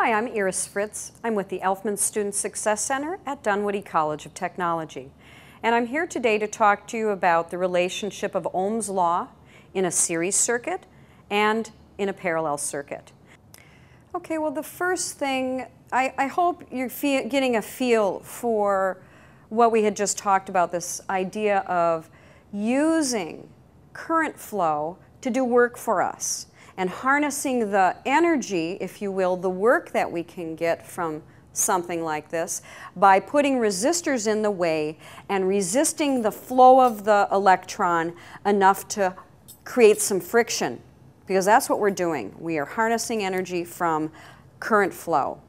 Hi, I'm Eeris Fritz. I'm with the Elfman Student Success Center at Dunwoody College of Technology. And I'm here today to talk to you about the relationship of Ohm's law in a series circuit and in a parallel circuit. Okay, well the first thing, I, I hope you're getting a feel for what we had just talked about, this idea of using current flow to do work for us and harnessing the energy, if you will, the work that we can get from something like this by putting resistors in the way and resisting the flow of the electron enough to create some friction because that's what we're doing. We are harnessing energy from current flow.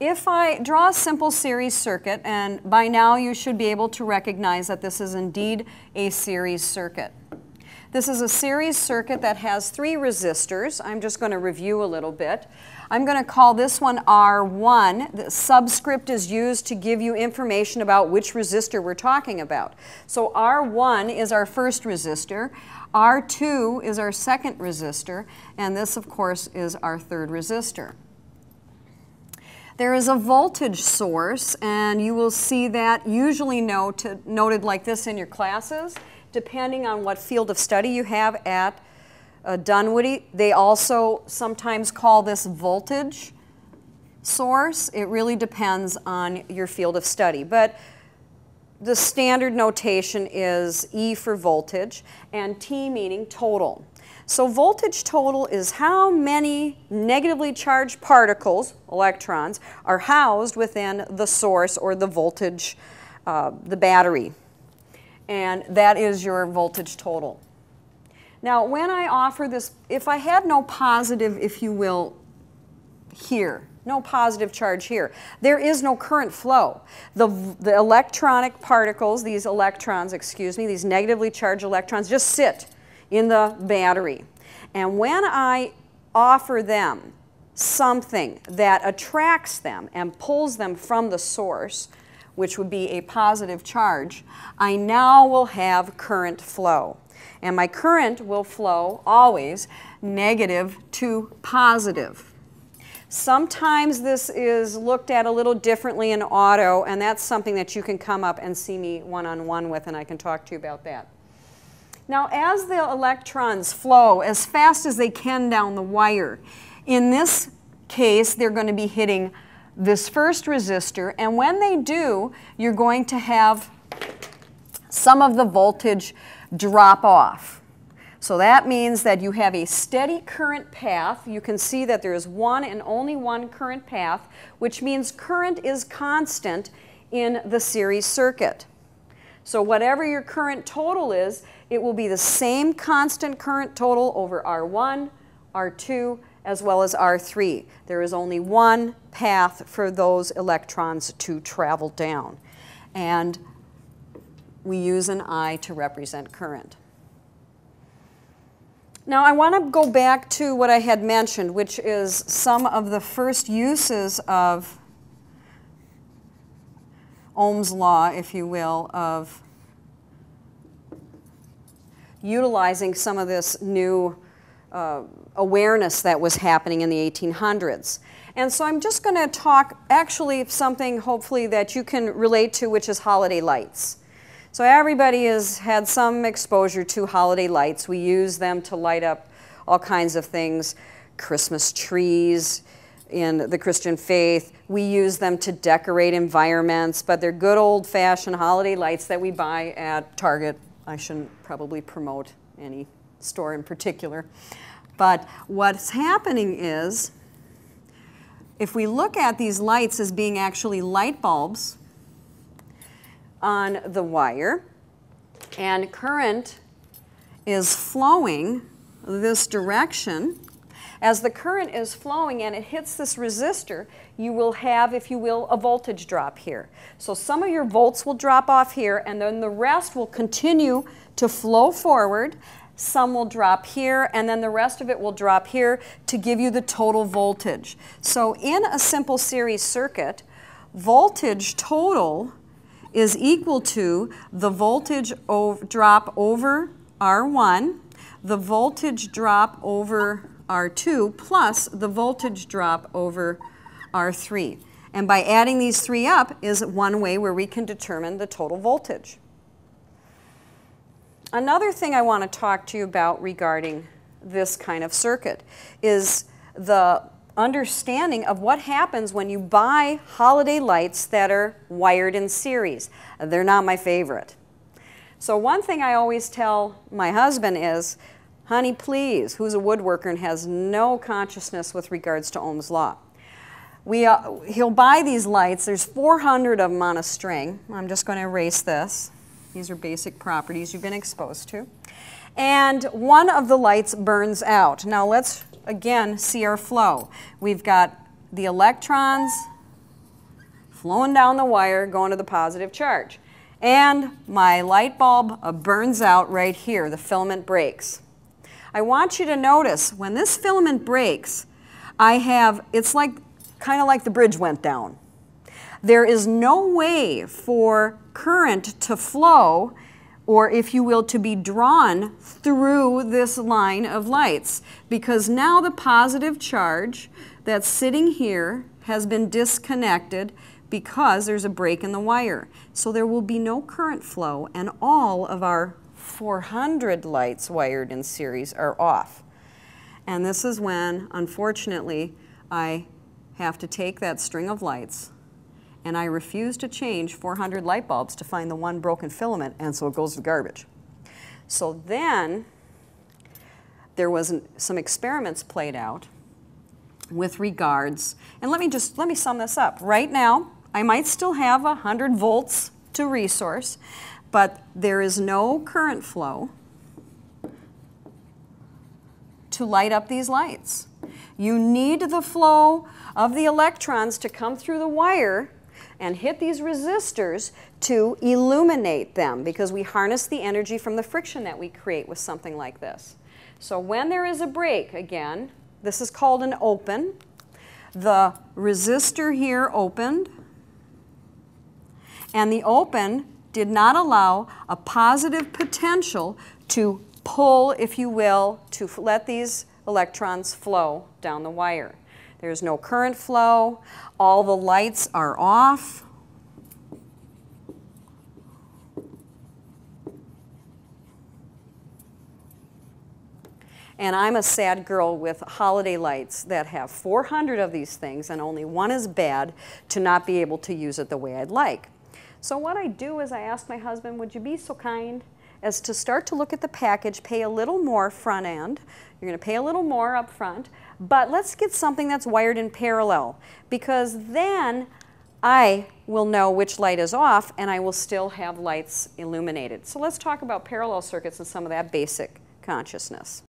If I draw a simple series circuit, and by now you should be able to recognize that this is indeed a series circuit. This is a series circuit that has three resistors. I'm just going to review a little bit. I'm going to call this one R1. The subscript is used to give you information about which resistor we're talking about. So R1 is our first resistor, R2 is our second resistor, and this, of course, is our third resistor. There is a voltage source, and you will see that usually noted, noted like this in your classes depending on what field of study you have at uh, Dunwoody. They also sometimes call this voltage source. It really depends on your field of study. But the standard notation is E for voltage and T meaning total. So voltage total is how many negatively charged particles, electrons, are housed within the source or the voltage, uh, the battery and that is your voltage total. Now, when I offer this, if I had no positive, if you will, here, no positive charge here, there is no current flow. The, the electronic particles, these electrons, excuse me, these negatively charged electrons just sit in the battery. And when I offer them something that attracts them and pulls them from the source, which would be a positive charge, I now will have current flow. And my current will flow always negative to positive. Sometimes this is looked at a little differently in auto, and that's something that you can come up and see me one-on-one -on -one with, and I can talk to you about that. Now, as the electrons flow as fast as they can down the wire, in this case, they're going to be hitting this first resistor, and when they do, you're going to have some of the voltage drop off. So that means that you have a steady current path. You can see that there is one and only one current path, which means current is constant in the series circuit. So whatever your current total is, it will be the same constant current total over R1, R2, as well as R3. There is only one path for those electrons to travel down. And we use an I to represent current. Now I want to go back to what I had mentioned, which is some of the first uses of Ohm's law, if you will, of utilizing some of this new uh, awareness that was happening in the 1800s. And so I'm just going to talk actually something hopefully that you can relate to, which is holiday lights. So everybody has had some exposure to holiday lights. We use them to light up all kinds of things, Christmas trees in the Christian faith. We use them to decorate environments, but they're good old-fashioned holiday lights that we buy at Target. I shouldn't probably promote any store in particular. But what's happening is, if we look at these lights as being actually light bulbs on the wire, and current is flowing this direction, as the current is flowing and it hits this resistor, you will have, if you will, a voltage drop here. So some of your volts will drop off here, and then the rest will continue to flow forward some will drop here, and then the rest of it will drop here to give you the total voltage. So in a simple series circuit, voltage total is equal to the voltage drop over R1, the voltage drop over R2 plus the voltage drop over R3. And by adding these three up is one way where we can determine the total voltage. Another thing I want to talk to you about regarding this kind of circuit is the understanding of what happens when you buy holiday lights that are wired in series. They're not my favorite. So one thing I always tell my husband is, honey, please, who's a woodworker and has no consciousness with regards to Ohm's law. We, uh, he'll buy these lights. There's 400 of them on a string. I'm just going to erase this. These are basic properties you've been exposed to. And one of the lights burns out. Now let's again see our flow. We've got the electrons flowing down the wire going to the positive charge. And my light bulb uh, burns out right here. The filament breaks. I want you to notice when this filament breaks, I have, it's like kind of like the bridge went down. There is no way for current to flow or if you will, to be drawn through this line of lights. Because now the positive charge that's sitting here has been disconnected because there's a break in the wire. So there will be no current flow and all of our 400 lights wired in series are off. And this is when, unfortunately, I have to take that string of lights and I refuse to change 400 light bulbs to find the one broken filament, and so it goes to garbage. So then there was an, some experiments played out with regards, and let me just, let me sum this up. Right now, I might still have 100 volts to resource, but there is no current flow to light up these lights. You need the flow of the electrons to come through the wire and hit these resistors to illuminate them because we harness the energy from the friction that we create with something like this. So when there is a break, again, this is called an open. The resistor here opened, and the open did not allow a positive potential to pull, if you will, to let these electrons flow down the wire. There's no current flow. All the lights are off. And I'm a sad girl with holiday lights that have 400 of these things and only one is bad to not be able to use it the way I'd like. So what I do is I ask my husband, would you be so kind as to start to look at the package, pay a little more front end. You're going to pay a little more up front, but let's get something that's wired in parallel because then I will know which light is off and I will still have lights illuminated. So let's talk about parallel circuits and some of that basic consciousness.